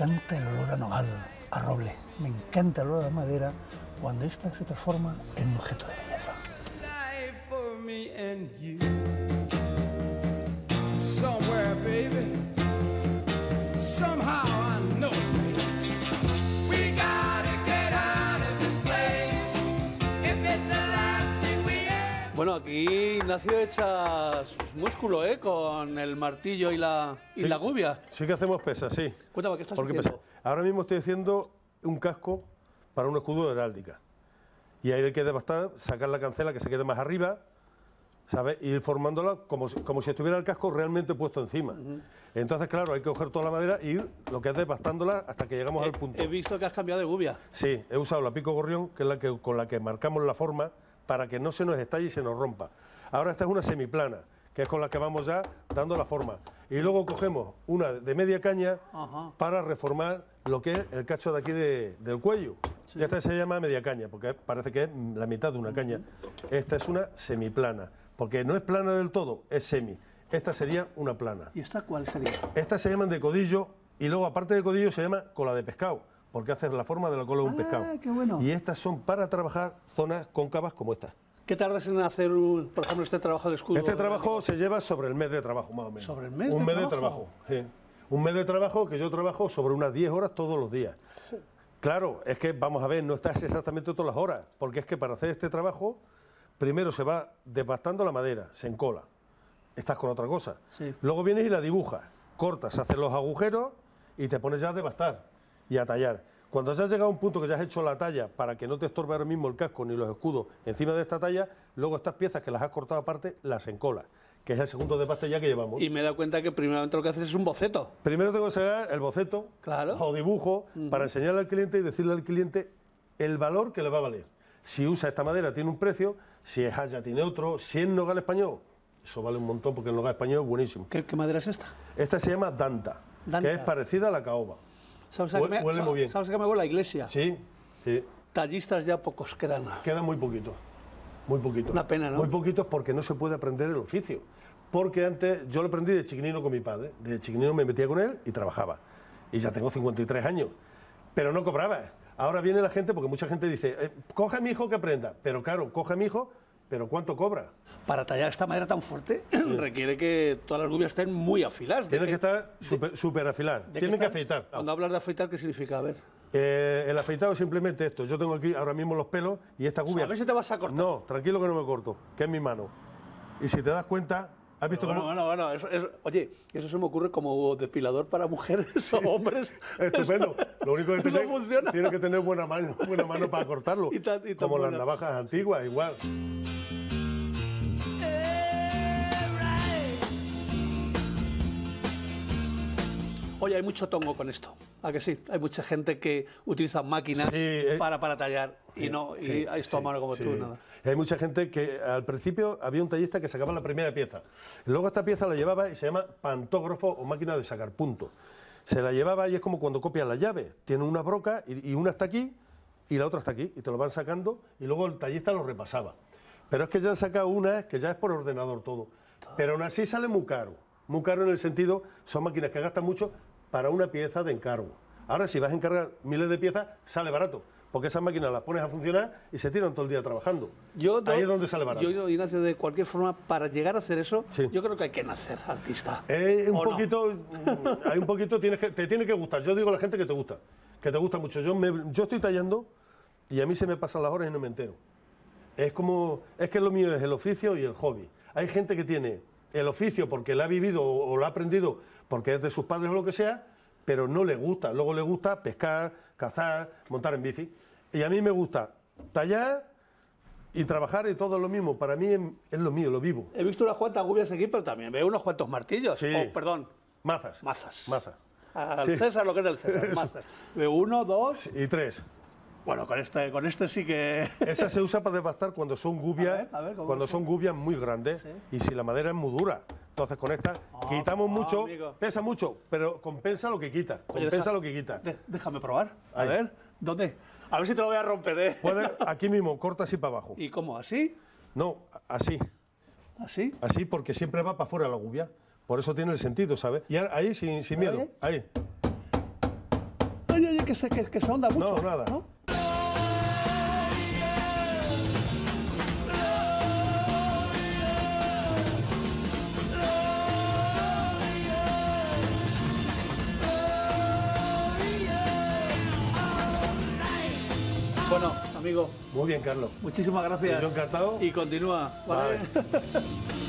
Me encanta el olor a nogal, a roble, me encanta el olor a madera cuando ésta se transforma en un objeto de belleza. Bueno, aquí Ignacio echa sus músculo, ¿eh? Con el martillo y la, y Sí. la gubia. Sí que hacemos pesas, sí. Cuéntame, ¿qué estás Porque haciendo? pesa- Ahora mismo estoy haciendo un casco para un escudo de heráldica. Y ahí hay que devastar, sacar la cancela que se quede más arriba, ¿sabes? Ir formándola como, si- como si estuviera el casco realmente puesto encima. Entonces, claro, hay que coger toda la madera y ir lo que es devastándola hasta que llegamos al punto. He visto que has cambiado de gubia. Sí, he usado la pico gorrión, que es la que, con la que marcamos la forma para que no se nos estalle y se nos rompa. Ahora esta es una semiplana, que es con la que vamos ya dando la forma. Y luego cogemos una de media caña Ajá. para reformar lo que es el cacho de aquí de- del cuello. Y esta se llama media caña, porque parece que es la mitad de una caña. Esta es una semiplana, porque no es plana del todo, es semi. Esta sería una plana. ¿Y esta cuál sería? Estas se llaman de codillo y luego aparte de codillo se llama cola de pescado, porque hace la forma de la cola de un Ah, pescado. qué bueno. Y estas son para trabajar zonas cóncavas como esta. ¿Qué tardas en hacer, un- por ejemplo, este trabajo de escudo? Este trabajo se lleva sobre el mes de trabajo, más o menos. ¿Sobre el mes Un de mes trabajo? de trabajo, sí. Un mes de trabajo que yo trabajo sobre unas 10 horas todos los días. Claro, es que vamos a ver, no estás exactamente todas las horas, porque es que para hacer este trabajo, primero se va devastando la madera, se encola. Estás con otra cosa. Sí. Luego vienes y la dibujas, cortas, haces los agujeros y te pones ya a devastar y a tallar. Cuando ya has llegado a un punto que ya has hecho la talla para que no te estorbe ahora mismo el casco ni los escudos encima de esta talla, luego estas piezas que las has cortado aparte las encolas, que es el segundo desbaste ya que llevamos. Y me he dado cuenta que primeramente lo que haces es un boceto. Primero tengo que sacar el boceto Claro. o dibujo para enseñarle al cliente y decirle al cliente el valor que le va a valer. Si usa esta madera tiene un precio, si es haya tiene otro, si es nogal español, eso vale un montón porque el nogal español es buenísimo. ¿Qué, qué madera es esta? Esta se llama Danta, Danta. que es parecida a la caoba. ¿Sabes a qué Hue- me, huele muy bien. ¿Sabes a qué me huele? La iglesia. Sí, sí, Tallistas ya pocos quedan. queda muy poquito, muy poquito. Una pena, ¿no? Muy poquitos porque no se puede aprender el oficio. Porque antes yo lo aprendí de chiquinino con mi padre, de chiquinino me metía con él y trabajaba. Y ya tengo 53 años, pero no cobraba. Ahora viene la gente porque mucha gente dice, eh, coge a mi hijo que aprenda, pero claro, coge a mi hijo, pero ¿cuánto cobra? Para tallar esta madera tan fuerte requiere que todas las gubias estén muy afiladas. ¿De Tiene que estar súper super afilado, de qué tiene que afeitar. Cuando hablas de afeitar, ¿qué significa? A ver. Eh, el afeitado es simplemente esto. Yo tengo aquí ahora mismo los pelos y esta gubia. a ver si te vas a cortar. No, tranquilo que no me corto, que es mi mano. Y si te das cuenta, ¿has visto Bueno, cómo.? bueno, bueno. eso- eso- oye, eso se me ocurre como depilador para mujeres o hombres. Estupendo. Lo único que tiene, que tener buena mano, buena mano para cortarlo. Y tan- y tan como las navajas antiguas, igual. Oye, hay mucho tongo con esto. ¿A que sí? Hay mucha gente que utiliza máquinas Sí, eh, para, para tallar y no Sí, y esto a mano como tú, nada. Hay mucha gente que al principio había un tallista que sacaba la primera pieza. Luego esta pieza la llevaba y se llama pantógrafo o máquina de sacar punto. Se la llevaba y es como cuando copias la llave. Tiene una broca y, y una está aquí y la otra está aquí. Y te lo van sacando y luego el tallista lo repasaba. Pero es que ya han sacado una que ya es por ordenador todo. Pero aún así sale muy caro. Muy caro en el sentido, son máquinas que gastan mucho para una pieza de encargo. Ahora, si vas a encargar miles de piezas, sale barato. Porque esas máquinas las pones a funcionar y se tiran todo el día trabajando. Yo, Ahí es donde sale barato. Yo, Ignacio, de cualquier forma, para llegar a hacer eso, Sí. yo creo que hay que nacer artista. Eh, un poquito, hay un poquito, tienes que, te tiene que gustar. Yo digo a la gente que te gusta, que te gusta mucho. Yo, me- yo estoy tallando y a mí se me pasan las horas y no me entero. Es como, es que lo mío es el oficio y el hobby. Hay gente que tiene el oficio porque lo ha vivido o, lo ha aprendido porque es de sus padres o lo que sea, pero no le gusta. Luego le gusta pescar, cazar, montar en bici. Y a mí me gusta tallar y trabajar y todo lo mismo. Para mí es, es lo mío, lo vivo. He visto unas cuantas gubias aquí, pero también veo unos cuantos martillos. Sí. Oh, perdón, Mazas. mazas. Mazas. Al Sí. César lo que es del César, mazas. Veo uno, dos. Y tres. Bueno, con este, con este sí que. Esa se usa para devastar cuando son gubias, A ver, a ver, ¿cómo cuando son gubias muy grandes Sí. y si la madera es muy dura. Entonces con esta quitamos ah, mucho, amigo. pesa mucho, pero compensa lo que quita, Oye, compensa deja- lo que quita. de- déjame probar. A Ahí. ver, ¿dónde? A ver si te lo voy a romper, ¿eh? Puede, aquí mismo, corta así para abajo. ¿Y cómo? ¿Así? No, así, ¿Así? así porque siempre va para afuera la gubia. Por eso tiene el sentido, ¿sabes? Y ahí sin, sin miedo, ahí. Ay, ay, que se, que, que se ahonda mucho. No, nada. Bueno, amigo, Muy bien, Carlos. muchísimas gracias. Yo encantado. Y continúa, ¿vale? Vale.